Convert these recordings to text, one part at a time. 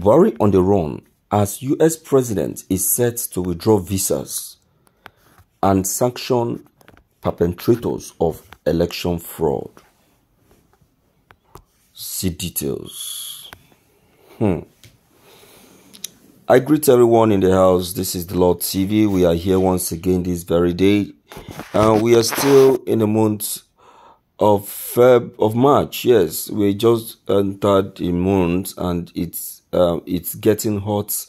Buhari on the run as US president is set to withdraw visas and sanction perpetrators of election fraud. See details. Hmm. I greet everyone in the house. This is Dlaw TV. We are here once again this very day. And we are still in the month of Feb of March. Yes, we just entered the month and it's um, it's getting hot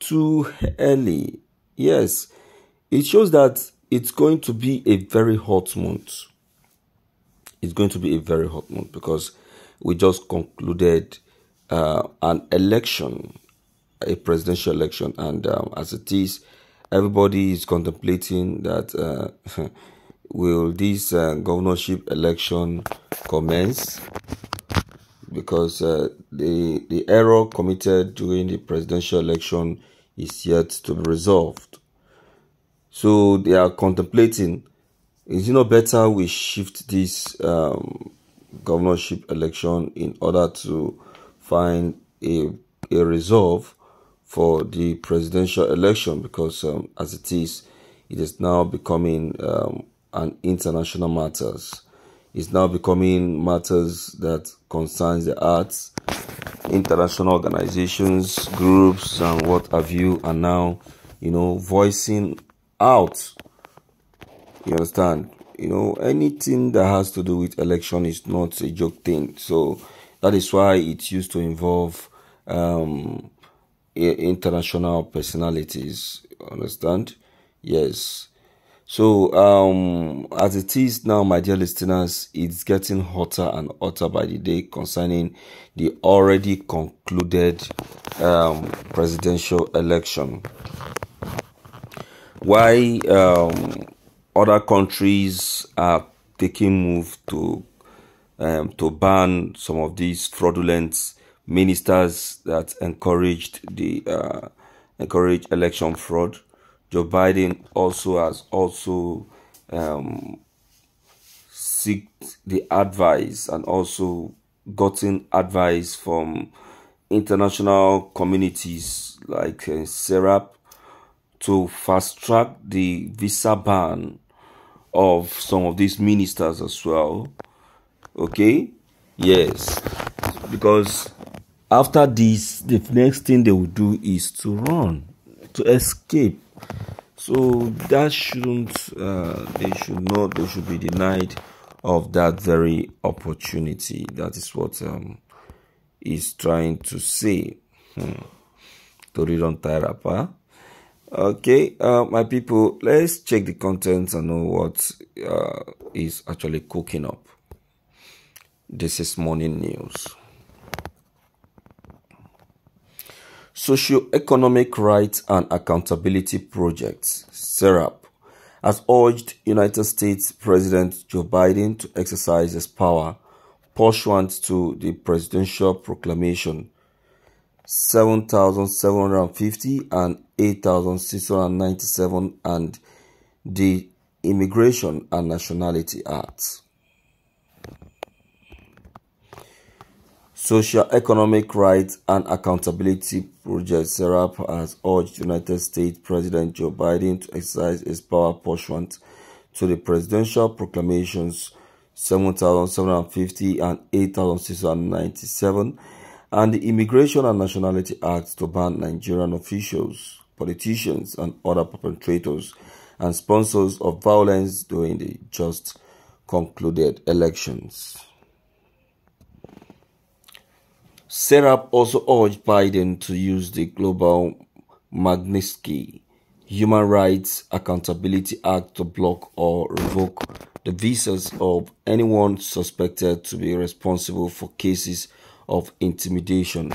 too early. Yes, it shows that it's going to be a very hot month. It's going to be a very hot month because we just concluded uh, an election, a presidential election, and um, as it is, everybody is contemplating that uh, will this uh, governorship election commence because uh, the the error committed during the presidential election is yet to be resolved. So they are contemplating: is it not better we shift this um, governorship election in order to find a a resolve for the presidential election? Because um, as it is, it is now becoming um, an international matters. Is now becoming matters that concerns the arts international organizations groups and what have you are now you know voicing out. You understand? You know anything that has to do with election is not a joke thing. So that is why it used to involve um international personalities. Understand? Yes so, um, as it is now, my dear listeners, it's getting hotter and hotter by the day concerning the already concluded um, presidential election. Why um, other countries are taking move to um, to ban some of these fraudulent ministers that encouraged the uh, encourage election fraud Joe Biden also has also um, seeked the advice and also gotten advice from international communities like uh, SERAP to fast track the visa ban of some of these ministers as well. Okay? Yes. Because after this, the next thing they will do is to run, to escape so that shouldn't, uh, they should not, they should be denied of that very opportunity. That is what um, he's trying to say. Hmm. Toridon Tarapa. Okay, uh, my people, let's check the contents and know what uh, is actually cooking up. This is morning news. Socio-Economic Rights and Accountability Project (SERAP) has urged United States President Joe Biden to exercise his power pursuant to the Presidential Proclamation 7750 and 8697 and the Immigration and Nationality Act. Socio-Economic Rights and Accountability Project (SERAP) has urged United States President Joe Biden to exercise his power pursuant to the presidential proclamations 7750 and 8697 and the Immigration and Nationality Act to ban Nigerian officials, politicians and other perpetrators and sponsors of violence during the just concluded elections. SERAP also urged Biden to use the Global Magnitsky Human Rights Accountability Act to block or revoke the visas of anyone suspected to be responsible for cases of intimidation,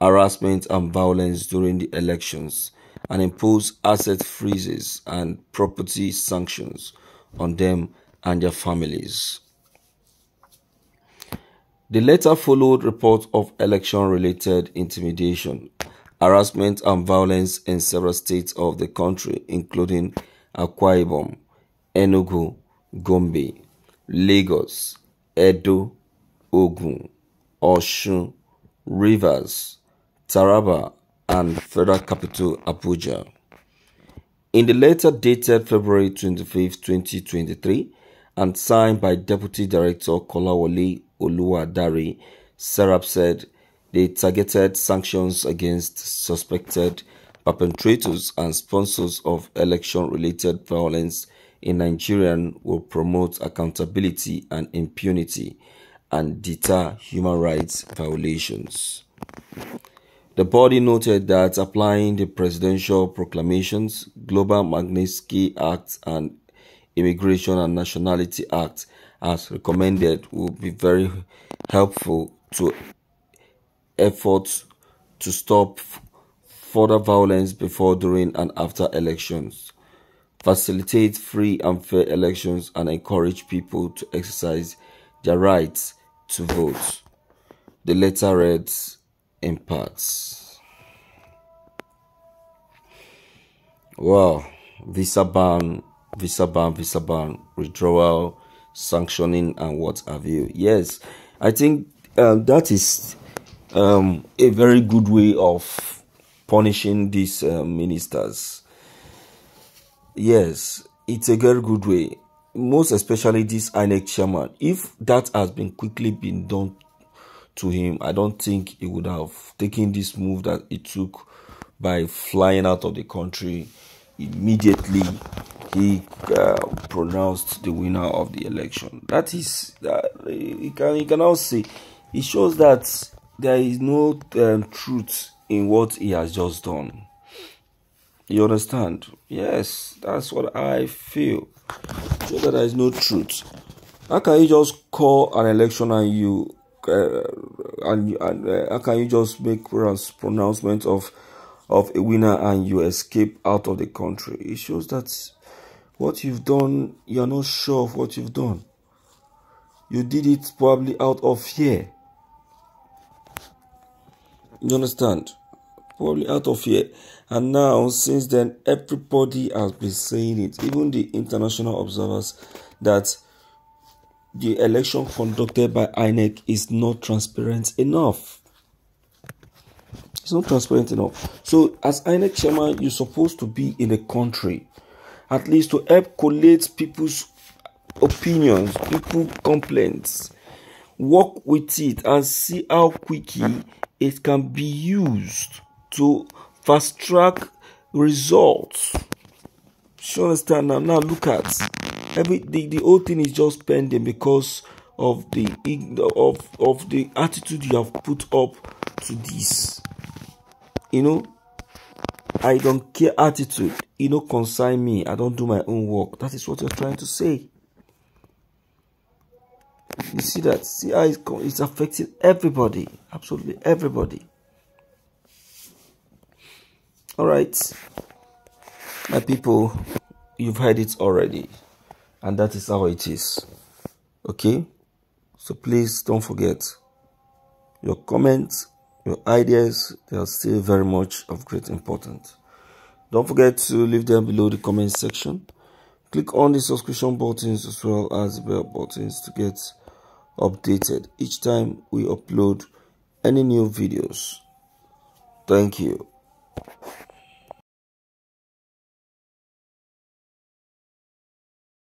harassment, and violence during the elections, and impose asset freezes and property sanctions on them and their families. The letter followed reports of election-related intimidation, harassment and violence in several states of the country including Akwa Ibom, Enugu, Gombe, Lagos, Edo, Ogun, Osun, Rivers, Taraba, and Federal Capital Abuja. In the letter dated February 25, 2023, and signed by Deputy Director Kolawole Oluwadare, Serap said they targeted sanctions against suspected perpetrators and sponsors of election-related violence in Nigeria will promote accountability and impunity and deter human rights violations. The body noted that applying the presidential proclamations, Global Magnitsky Act and Immigration and Nationality Act as recommended will be very helpful to efforts to stop further violence before, during and after elections, facilitate free and fair elections and encourage people to exercise their rights to vote. The letter reads in parts. Wow, visa ban, visa ban, visa ban, withdrawal, sanctioning, and what have you. Yes, I think um, that is um, a very good way of punishing these uh, ministers. Yes, it's a very good way. Most especially this INEC chairman. If that has been quickly been done to him, I don't think he would have taken this move that he took by flying out of the country immediately he uh, pronounced the winner of the election. That is, uh, you can you can now say it shows that there is no um, truth in what he has just done. You understand? Yes, that's what I feel. Show that there is no truth. How can you just call an election and you uh, and, and uh, how can you just make pronouncement of of a winner and you escape out of the country? It shows that what you've done, you're not sure of what you've done. You did it probably out of fear. You understand? Probably out of fear. And now, since then, everybody has been saying it, even the international observers, that the election conducted by INEC is not transparent enough. It's not transparent enough. So, as INEC chairman, you're supposed to be in the country, at least to help collate people's opinions, people complaints, work with it, and see how quickly it can be used to fast track results. You understand now? Now look at every the, the whole thing is just pending because of the of of the attitude you have put up to this. You know, I don't care attitude. You know, consign me. I don't do my own work. That is what you're trying to say. You see that? See how it's affecting everybody. Absolutely everybody. All right. My people, you've heard it already. And that is how it is. Okay? So please don't forget your comments, your ideas, they are still very much of great importance. Don't forget to leave them below the comment section. Click on the subscription buttons as well as the bell buttons to get updated each time we upload any new videos. Thank you.